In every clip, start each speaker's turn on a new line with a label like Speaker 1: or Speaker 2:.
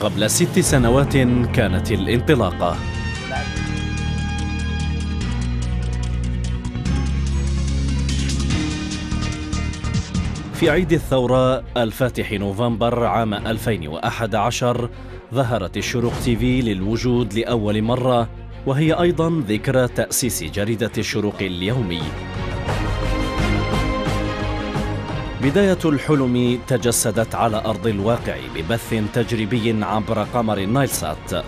Speaker 1: قبل ست سنوات كانت الانطلاقة. في عيد الثورة الفاتح نوفمبر عام 2011 ظهرت الشروق تيفي للوجود لأول مرة وهي أيضا ذكرى تأسيس جريدة الشروق اليومي. بداية الحلم تجسدت على أرض الواقع ببث تجريبي عبر قمر النايلسات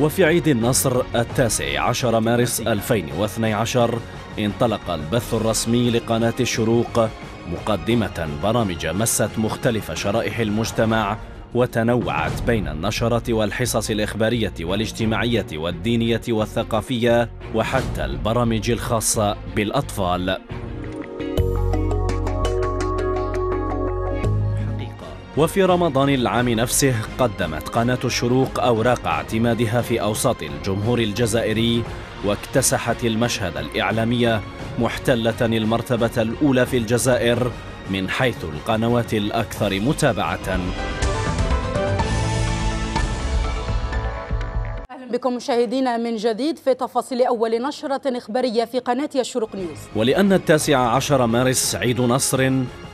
Speaker 1: وفي عيد النصر التاسع عشر مارس 2012 انطلق البث الرسمي لقناة الشروق مقدمة برامج مست مختلف شرائح المجتمع وتنوعت بين النشرات والحصص الإخبارية والاجتماعية والدينية والثقافية وحتى البرامج الخاصة بالأطفال. وفي رمضان العام نفسه قدمت قناة الشروق أوراق اعتمادها في أوساط الجمهور الجزائري واكتسحت المشهد الإعلامي محتلة المرتبة الأولى في الجزائر من حيث القنوات الأكثر متابعة.
Speaker 2: بكم مشاهدينا من جديد في تفاصيل أول نشرة إخبارية في قناة الشروق نيوز.
Speaker 1: ولأن التاسع عشر مارس عيد نصر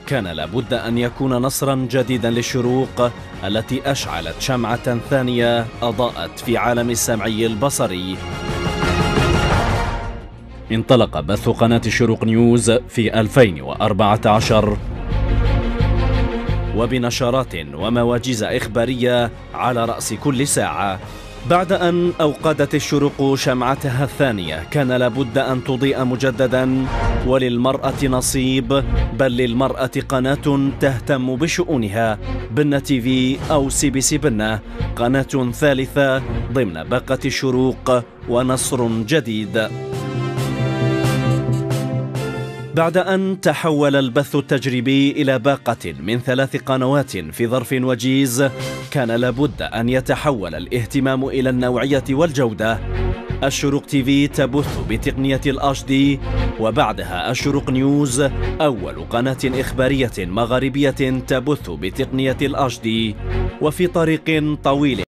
Speaker 1: كان لابد أن يكون نصرا جديدا للشروق التي أشعلت شمعة ثانية أضاءت في عالم السمعي البصري. انطلق بث قناة الشروق نيوز في 2014 وبنشرات ومواجز إخبارية على رأس كل ساعة. بعد أن أوقدت الشروق شمعتها الثانية كان لابد أن تضيء مجددا. وللمرأة نصيب بل للمرأة قناة تهتم بشؤونها. بنة TV أو CBC بنة قناة ثالثة ضمن باقة الشروق ونصر جديد. بعد أن تحول البث التجريبي إلى باقة من ثلاث قنوات في ظرف وجيز كان لابد أن يتحول الاهتمام إلى النوعية والجودة. الشروق TV تبث بتقنية ال HD وبعدها الشروق News أول قناة إخبارية مغاربية تبث بتقنية ال HD وفي طريق طويل